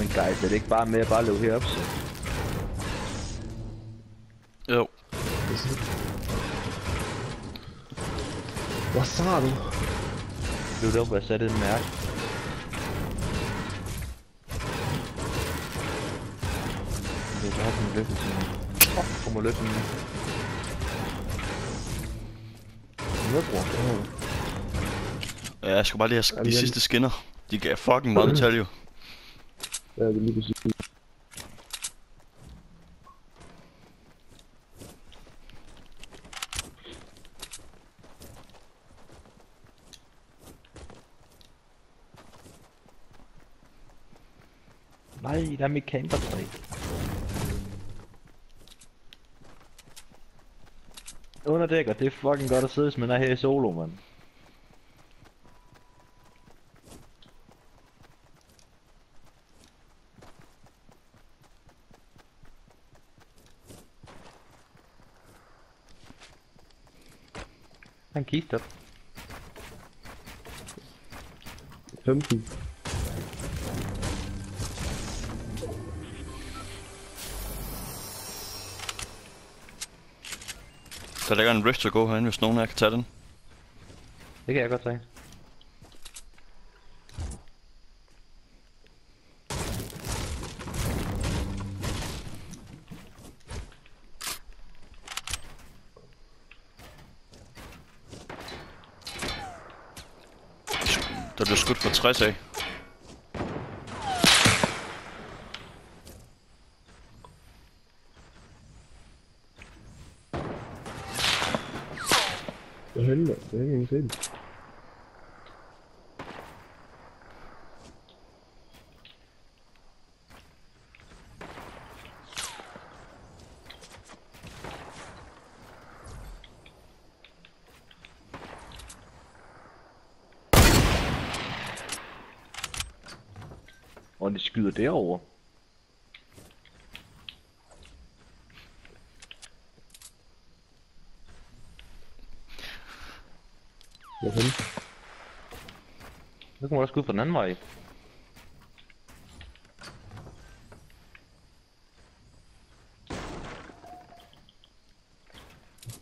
Men guys, er det ikke bare med at bare løbe herop, så? Jo. Hvad sa du? Løb derop, og satte et mærke. Det er bare sådan en løfte, sådan Åh, kommer løften nu. Hvad bror? Ja, jeg skal bare lige have de jeg- sidste skinner. De gav fucking meget metal jo. Ja, det er lige præcis. Nej, der er mit campertræ. Underdækker, det er fucking godt at sidde, hvis man er her i solo, mand. Han kigger op. 15. Der ligger en rift at gå herinde, hvis nogen af jer kan tage den. Det kan jeg godt tage. Der blev skudt fra 60 af. Hvad helvede? Det er ikke engang set. Og de skyder derover. Fanden? Nu kan man også skyde fra den anden vej.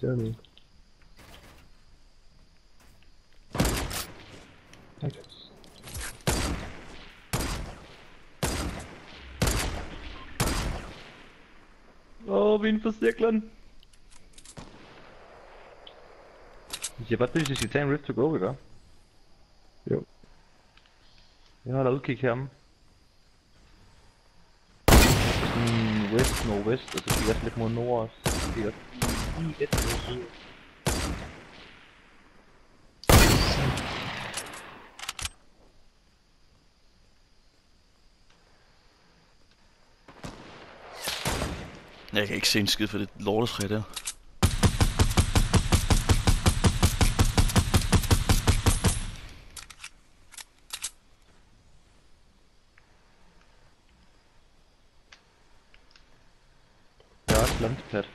Det er noget. Åh, oh, vi er inden for cirklen. Vi siger bare, at vi skal tage en rift to go, ikke? Jo. Jeg holder udkig herom. Sådan west, nordvest, og så kigger jeg lidt mod nord også. Så kigger jeg lige lidt Jeg kan ikke se en skid for det lortetræ der. Jeg har også landsplat.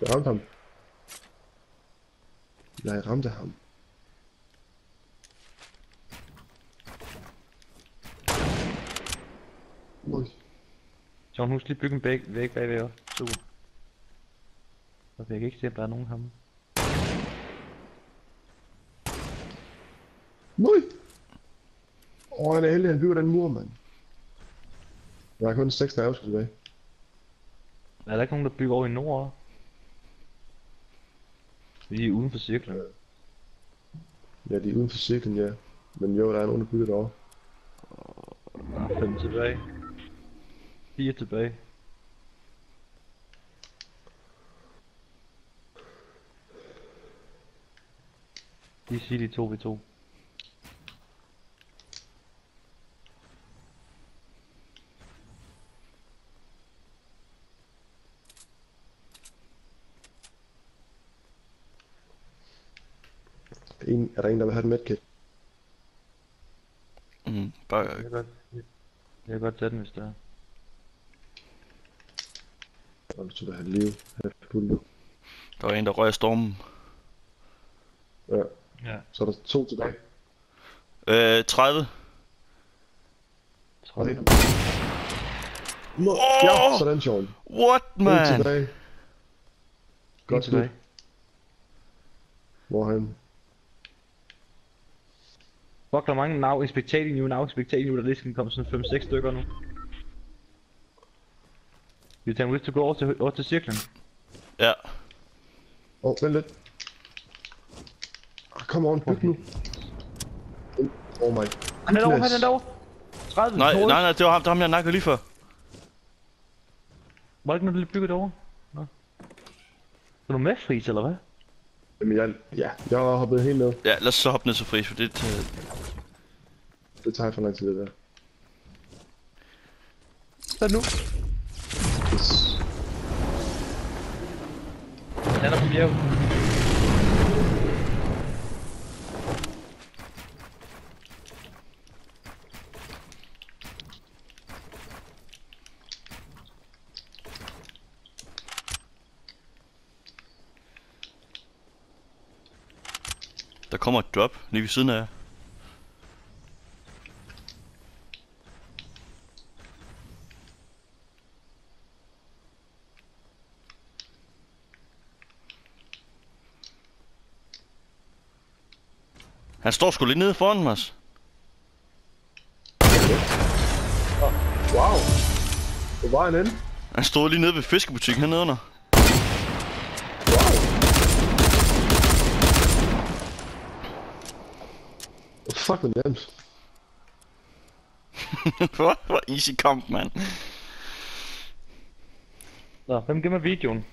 Jeg ramte ham. Jeg ramte ham. John, husk lige bygge en væg, væg bagved os. Super. Så jeg kan ikke se, at der er nogen ham. Nej! Åh, han er heldig, han bygger den mur, mand. Jeg har kun 6 nerveskud tilbage. Er der ikke nogen, der bygger over i nord? Vi er uden for cirklen. Ja, de er uden for cirklen, ja. Men jo, der er nogen, der bygger derovre. Der er fem tilbage. Fire tilbage. De siger de to ved to. En, er der en, der vil have et medkit? Mm, bare, Jeg kan godt, jeg kan godt tage den, hvis det er. Og skal da have liv. Have fuld liv. der var en, der røg stormen. Ja, Ja. så er der to tilbage. Øh, 30. Tror jeg. Nå, Åh! Ja, sådan Sean. What, En man? tilbage. En Godt tilbage. slut. Hvorhen? Fuck, der er mange now expectating you, now expectating you, der lige skal komme sådan 5-6 stykker nu. Vi tager ud til at gå over til, over til cirklen. Ja. Åh, oh, vent lidt. Ah, come on, byg nu. Oh my. Han er derovre, han er derovre. 30 Nej, nej, nej, det var ham, det var ham jeg nakkede lige før. Var det ikke noget, du lige byggede derovre? Nå. Er du med, Friis, eller hvad? Jamen, jeg, ja, jeg har hoppet helt ned. Ja, lad os så hoppe ned til fris, for det... øh, Det tager for lang tid, det der. Så nu. Han bjerg. Der kommer et drop lige ved siden af jer. Han står sgu lige nede foran mig. altså. Wow. Hvor var han henne? Han stod lige nede ved fiskebutikken hernede under. Wow. Oh, fuck, hvor nemt. hvor easy kamp, mand. Nå, hvem gemmer videoen?